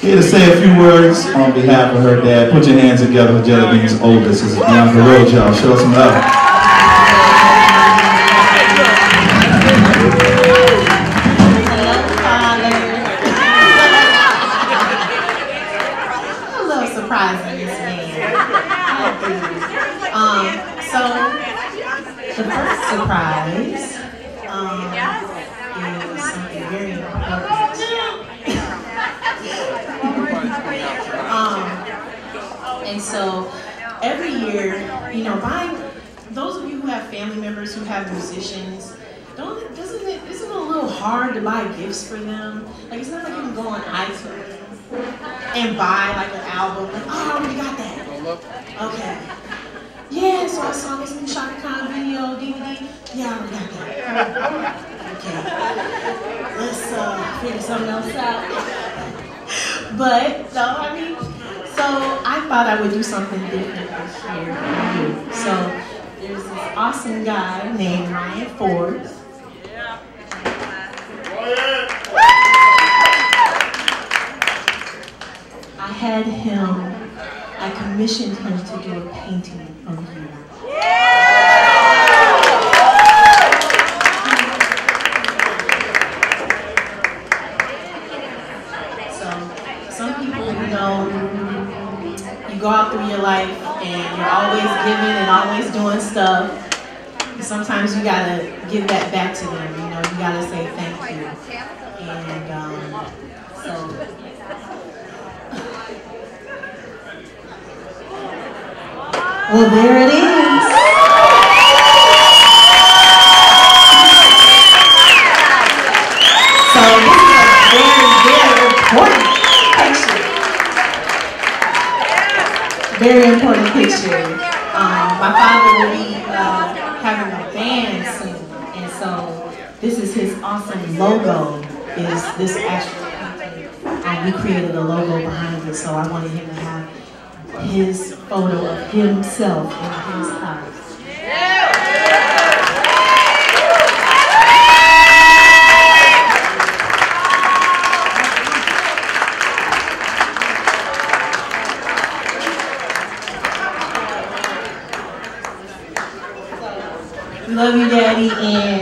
Here to say a few words on behalf of her dad. Put your hands together for Jellybean's oldest. This is Bianca Rhodes, y'all. Show some love. surprising this man. Um, so the first surprise um, is something very important. um, and so every year, you know, buying those of you who have family members who have musicians, don't doesn't it isn't it a little hard to buy gifts for them? Like it's not like you can go on iTunes and buy like an album. Like, oh, I already got that. Okay. Yeah, so I saw this new Chaka Khan video, DVD. Yeah, I already got that. Okay. Let's uh, figure something else out. but, no, I mean, so I thought I would do something different this year. So there's this awesome guy named Ryan Ford. I had him, I commissioned him to do a painting of you. So, some people, you know, go out through your life and you're always giving and always doing stuff. Sometimes you gotta give that back to them, you know, you gotta say thank you. And um, so Well, there it is. So this is a very, very important picture. Very important picture. Um, my father will be uh, having a band soon, and so this is his awesome logo. Is this actual um, we created a logo behind it, so I wanted him to have his photo of himself in his house. Love you, Daddy, and